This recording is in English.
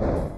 you